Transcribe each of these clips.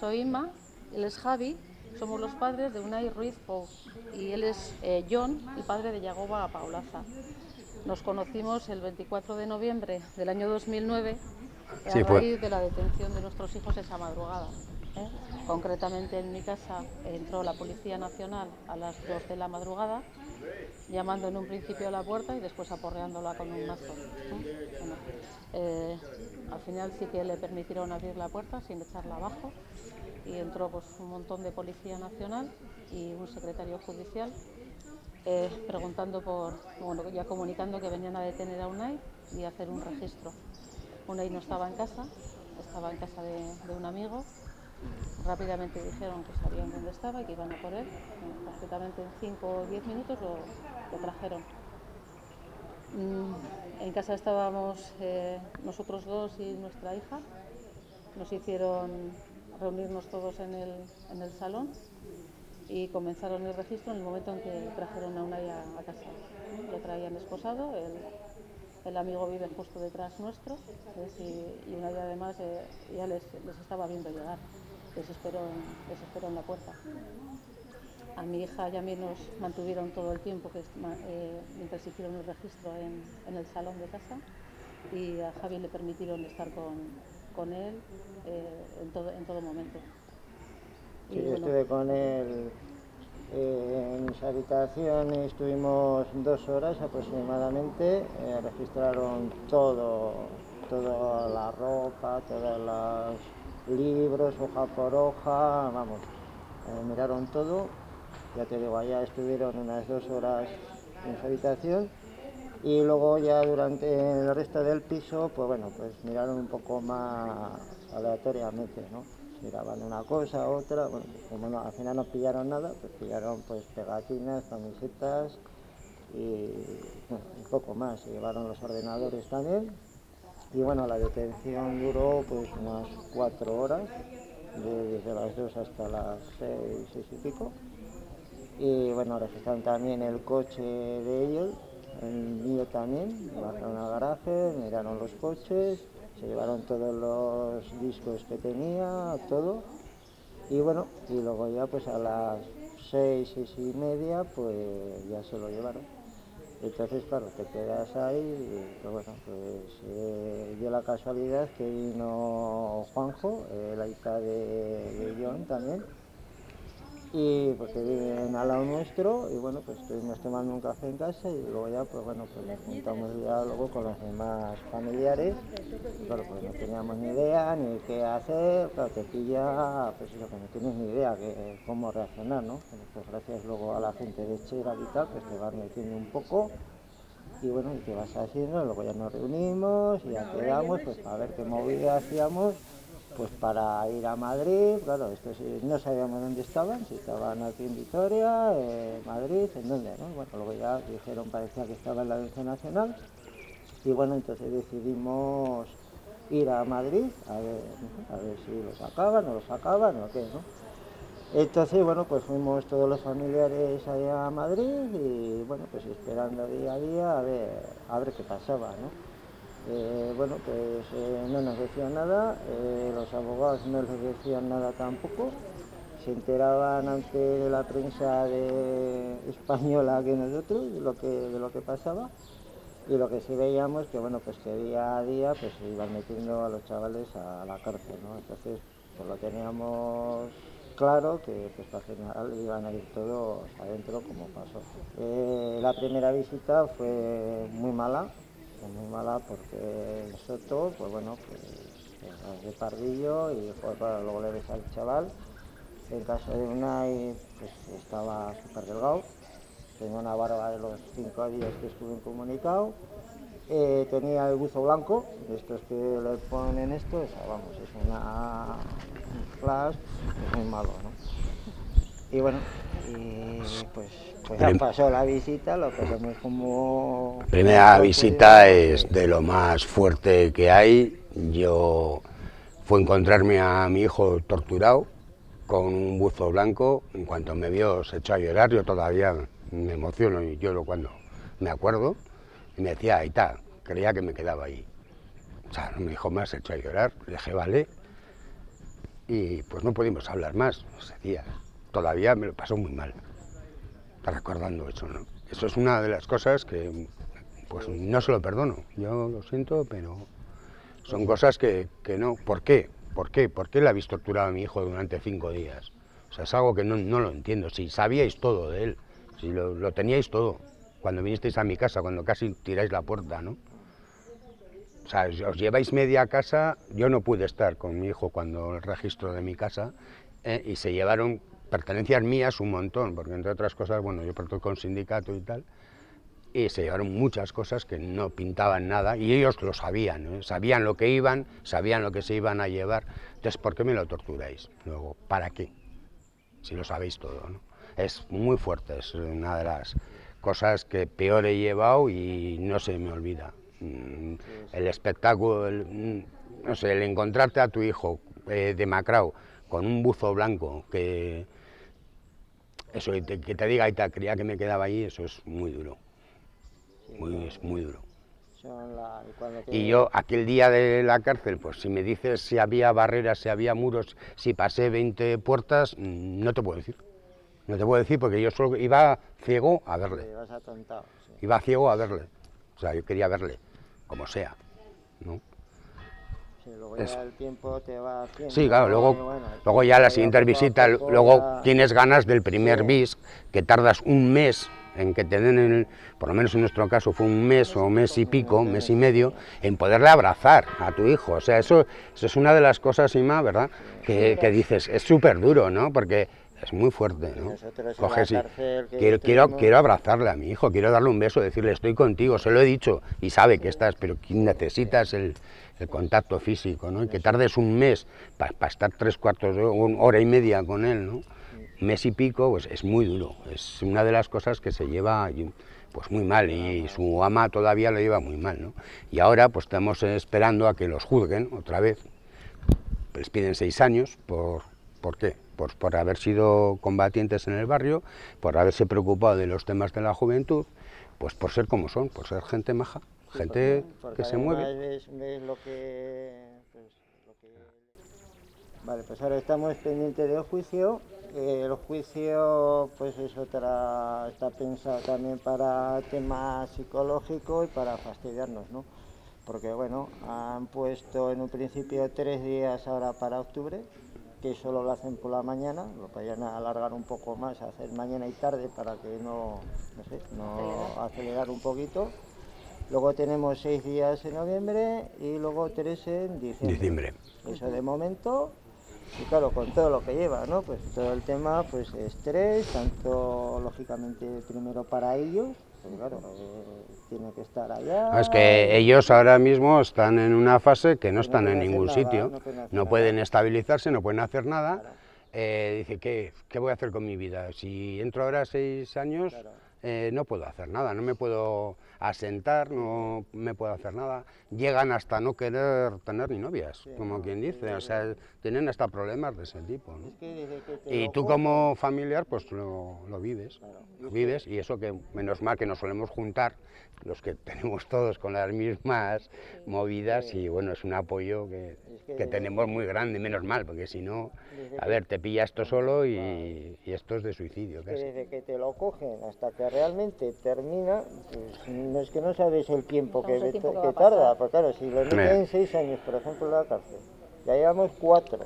soy Inma, él es Javi, somos los padres de Unai Ruiz Pou y él es eh, John, el padre de Yagoba Paulaza. Nos conocimos el 24 de noviembre del año 2009 a Sí, raíz de la detención de nuestros hijos esa madrugada. ¿eh? Concretamente en mi casa entró la Policía Nacional a las 2 de la madrugada, llamando en un principio a la puerta y después aporreándola con un mazo. ¿eh? Bueno, eh, al final sí que le permitieron abrir la puerta sin echarla abajo y entró pues, un montón de Policía Nacional y un secretario judicial eh, preguntando por, bueno, ya comunicando que venían a detener a Unai y a hacer un registro. Unai no estaba en casa, estaba en casa de, un amigo. Rápidamente dijeron que sabían dónde estaba y que iban a por él. En 5 o 10 minutos lo trajeron. Mm, En casa estábamos eh, nosotros dos y nuestra hija. Nos hicieron reunirnos todos en el, en el salón y comenzaron el registro en el momento en que trajeron a Unai a, casa. Lo traían esposado, el, amigo vive justo detrás nuestro y, y Unai además eh, ya les, les estaba viendo llegar, les esperó, les esperó en la puerta. A mi hija y a mí nos mantuvieron todo el tiempo que, eh, mientras hicieron el registro en, en el salón de casa y a Javi le permitieron estar con, con él eh, en, todo, en todo momento. Y Sí, yo bueno, estuve con él eh, en su habitación, estuvimos dos horas aproximadamente, eh, registraron todo, toda la ropa, todos los libros, hoja por hoja, vamos, miraron todo, ya te digo, allá estuvieron unas dos horas en su habitación y luego ya durante el resto del piso, pues bueno, pues miraron un poco más aleatoriamente, ¿no? Miraban una cosa, otra, bueno, pues como al final no pillaron nada, pues pillaron pues pegatinas, camisetas y un poco más, se llevaron los ordenadores también. Y bueno, la detención duró pues unas cuatro horas, de- desde las dos hasta las seis, seis y pico y bueno, registraron también el coche de ellos, el mío también, bajaron al garaje, miraron los coches, se llevaron todos los discos que tenía, todo, y bueno, y luego ya pues a las seis, seis y media, pues ya se lo llevaron. Entonces, claro, te quedas ahí y pues bueno, pues eh, dio la casualidad que vino Juanjo, eh, la hija de, de John también, y porque viven al lado nuestro y bueno pues estuvimos tomando un café en casa y luego ya pues bueno pues nos juntamos ya luego con los demás familiares claro pues no teníamos ni idea ni qué hacer claro te pilla pues eso que no tienes ni idea que cómo reaccionar no pues gracias luego a la gente de Chera y tal pues te vas metiendo un poco y bueno, ¿y qué vas haciendo? Luego ya nos reunimos y ya quedamos pues para ver qué movida hacíamos pues para ir a Madrid, claro, esto sí, no sabíamos dónde estaban, si estaban aquí en Vitoria, en Madrid, en dónde, ¿no? Bueno, luego ya dijeron, parecía que estaba en la Audiencia Nacional, y bueno, entonces decidimos ir a Madrid a ver, a ver si lo sacaban o lo sacaban o qué, ¿no? Entonces, bueno, pues fuimos todos los familiares allá a Madrid y bueno, pues esperando día a día a ver, a ver qué pasaba, ¿no? Eh, bueno, pues eh, no nos decían nada, eh, los abogados no les decían nada tampoco, se enteraban ante la prensa española que nosotros de lo que, de lo que pasaba y lo que sí veíamos que bueno pues que día a día pues iban metiendo a los chavales a la cárcel. Entonces pues lo teníamos claro que pues al final iban a ir todos adentro como pasó. La primera visita fue muy mala, fue muy mala porque el Soto, pues bueno, pues era de pardillo y pues, luego le ves al chaval. En caso de Unai, pues estaba súper delgado, tenía una barba de los cinco días que estuve incomunicado. Eh, tenía el buzo blanco, de estos que le ponen esto, vamos, es una un flash muy malo, ¿no? Y bueno, y pues, pues ya pasó la visita, lo pasamos como... Primera como visita es de lo más fuerte que hay. Yo fue encontrarme a mi hijo torturado con un buzo blanco. En cuanto me vio se echó a llorar. Yo todavía me emociono y lloro cuando me acuerdo. Y me decía, ahí está, creía que me quedaba ahí. O sea, no me dijo más, se echó a llorar. Le dije, vale. y pues no pudimos hablar más ese día. Todavía me lo pasó muy mal, recordando eso, ¿no? Eso es una de las cosas que pues no se lo perdono. Yo lo siento, pero son cosas que, que no. ¿Por qué? ¿Por qué? ¿Por qué le habéis torturado a mi hijo durante cinco días? O sea, es algo que no, no lo entiendo. Si sabíais todo de él, si lo, lo, teníais todo, cuando vinisteis a mi casa, cuando casi tiráis la puerta, ¿no? O sea, os lleváis media casa, yo no pude estar con mi hijo cuando el registro de mi casa, eh, y se llevaron pertenencias mías un montón, porque entre otras cosas, bueno, yo a un sindicato y tal, y se llevaron muchas cosas que no pintaban nada y ellos lo sabían, ¿eh? sabían lo que iban, sabían lo que se iban a llevar. Entonces, ¿por qué me lo torturáis? Luego, ¿para qué? Si lo sabéis todo. ¿no? Es muy fuerte, es una de las cosas que peor he llevado y no se me olvida. Mm, el espectáculo, el, mm, no sé, el encontrarte a tu hijo eh, demacrado con un buzo blanco que eso que te, que te diga y te creía que me quedaba ahí, eso es muy duro muy, es muy duro. La, y, y, yo, aquel día de la cárcel, pues si me dices si había barreras, si había muros, si pasé 20 puertas, mm, no te puedo decir. No te puedo decir porque yo solo iba ciego a verle. Sí, atontado, sí. Iba ciego a verle. O sea, yo quería verle, como sea. ¿no? Sí, luego ya Eso. el tiempo te va haciendo. Sí, claro, luego, bueno, luego ya la siguiente visita, luego tienes ganas del primer sí. bis, que tardas un mes en que te den, el, por lo menos en nuestro caso fue un mes o mes y pico, mes y medio, en poderle abrazar a tu hijo. O sea, eso, eso es una de las cosas, Ima, ¿verdad? Que, que dices, es súper duro, ¿no? Porque es muy fuerte, ¿no? Coges y, quiero, quiero, quiero abrazarle a mi hijo, quiero darle un beso, decirle estoy contigo, se lo he dicho y sabe que estás, pero necesitas el, el contacto físico, ¿no? Y que tardes un mes para pa estar tres cuartos de una hora y media con él, ¿no? mes y pico, pues es muy duro. Es una de las cosas que se lleva pues muy mal y su ama todavía lo lleva muy mal, ¿no? Y ahora pues estamos esperando a que los juzguen otra vez. Les piden seis años por ¿por qué? Pues por haber sido combatientes en el barrio, por haberse preocupado de los temas de la juventud, pues por ser como son, por ser gente maja, gente porque, porque que se mueve. Ves, ves lo que, pues, lo que... Vale, pues ahora estamos pendientes del juicio el juicio pues es otra, está pensado también para tema psicológico y para fastidiarnos, ¿no? Porque bueno, han puesto en un principio tres días ahora para octubre, que solo lo hacen por la mañana, lo vayan a alargar un poco más, hacer mañana y tarde para que no, no sé, no acelerar un poquito. Luego tenemos seis días en noviembre y luego tres en diciembre. diciembre. Eso de momento y claro, con todo lo que lleva, ¿no? Pues todo el tema, pues estrés, tanto lógicamente primero para ellos, pues claro, tiene que estar allá. Es que ellos ahora mismo están en una fase que no están en ningún nada, sitio, no pueden, no pueden estabilizarse, no pueden hacer nada. Claro. Eh, dice, ¿qué, ¿qué voy a hacer con mi vida? Si entro ahora a seis años, claro. Eh, no puedo hacer nada, no me puedo asentar, no me puedo hacer nada. Llegan hasta no querer tener ni novias, sí, como no, quien dice, sí, o sea, tienen hasta problemas de ese tipo. ¿no? Es que que y tú como familiar, pues lo, lo vives, claro. lo vives, y eso que menos mal que nos solemos juntar, los que tenemos todos con las mismas movidas, y bueno, es un apoyo que, que, que tenemos muy grande, menos mal, porque si no, a ver, te pilla esto solo y, y esto es de suicidio. Casi. Desde que te lo cogen hasta que realmente termina, pues no es que no sabes el tiempo, que, el tiempo que, que tarda, pues claro, si lo meten seis años, por ejemplo, en la cárcel, ya llevamos cuatro.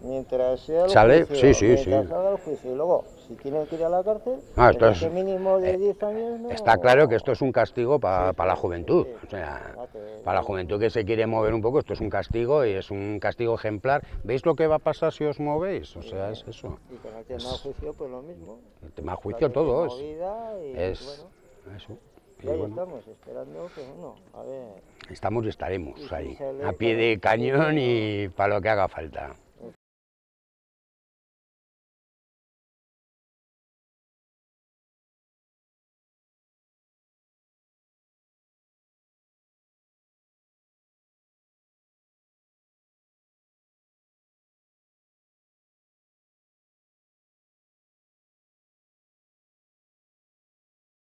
Mientras sea el ¿Sale? juicio, sí, sí, mientras sí. el juicio, y luego, si tienen que ir a la cárcel, Ah, esto es- mínimo de eh, 10 años no... Está claro que esto es un castigo para Sí, la sí, juventud. sí, O sea, sí, que- para la juventud que se quiere mover un poco, esto es un castigo y es un castigo ejemplar. ¿Veis lo que va a pasar si os movéis? O sea, es eso. Y con el tema Es- juicio, pues lo mismo. El tema juicio todo es, y, es bueno, eso. Y y ahí bueno, estamos, esperando que, bueno, a ver... estamos y Y estaremos si ahí, a pie de cañón y para lo que haga falta.